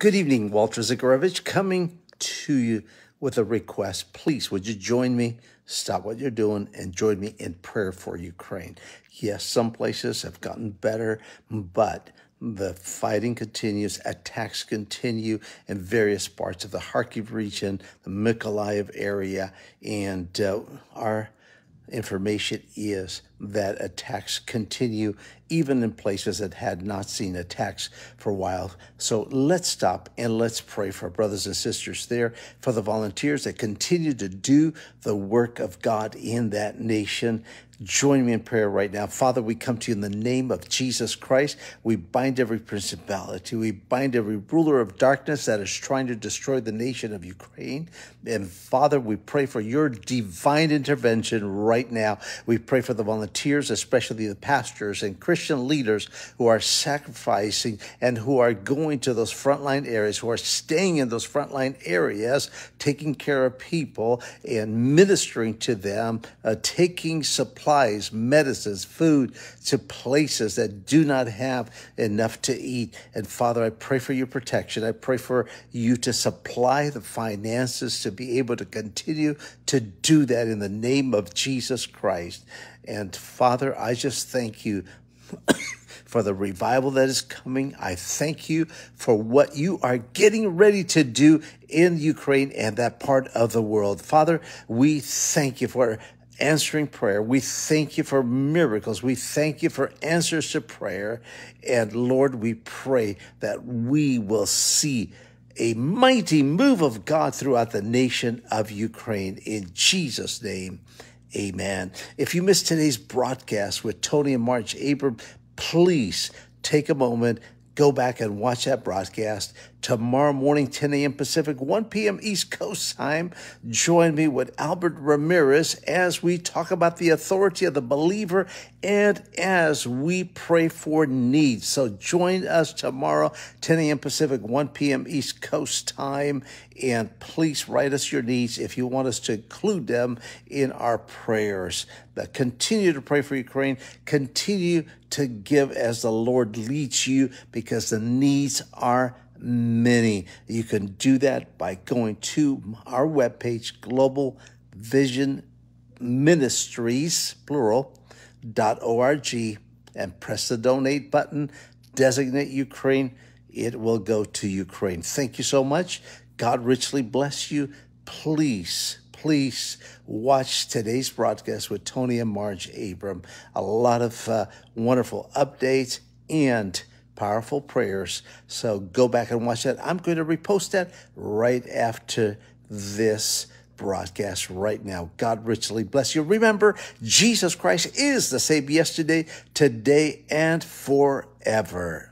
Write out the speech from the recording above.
Good evening, Walter Zygarewicz, coming to you with a request. Please, would you join me? Stop what you're doing and join me in prayer for Ukraine. Yes, some places have gotten better, but the fighting continues, attacks continue in various parts of the Kharkiv region, the Mykolaiv area, and uh, our information is that attacks continue even in places that had not seen attacks for a while. So let's stop and let's pray for brothers and sisters there, for the volunteers that continue to do the work of God in that nation. Join me in prayer right now. Father, we come to you in the name of Jesus Christ. We bind every principality. We bind every ruler of darkness that is trying to destroy the nation of Ukraine. And Father, we pray for your divine intervention right now. We pray for the volunteers, especially the pastors and Christian leaders who are sacrificing and who are going to those frontline areas, who are staying in those frontline areas, taking care of people and ministering to them, uh, taking supplies, medicines, food to places that do not have enough to eat. And Father, I pray for your protection. I pray for you to supply the finances to to be able to continue to do that in the name of Jesus Christ. And Father, I just thank you. For the revival that is coming. I thank you for what you are getting ready to do in Ukraine and that part of the world. Father, we thank you for answering prayer. We thank you for miracles. We thank you for answers to prayer. And Lord, we pray that we will see a mighty move of God throughout the nation of Ukraine. In Jesus' name, amen. If you missed today's broadcast with Tony and Marge Abram, please take a moment, go back and watch that broadcast tomorrow morning, 10 a.m. Pacific, 1 p.m. East Coast time. Join me with Albert Ramirez as we talk about the authority of the believer and as we pray for needs. So join us tomorrow, 10 a.m. Pacific, 1 p.m. East Coast time. And please write us your needs if you want us to include them in our prayers. But continue to pray for Ukraine. Continue to give as the Lord leads you because the needs are many. You can do that by going to our webpage, Global Vision Ministries, plural, dot org, and press the donate button, designate Ukraine. It will go to Ukraine. Thank you so much. God richly bless you. Please, please watch today's broadcast with Tony and Marge Abram. A lot of uh, wonderful updates and powerful prayers. So go back and watch that. I'm going to repost that right after this broadcast right now. God richly bless you. Remember, Jesus Christ is the same yesterday, today, and forever.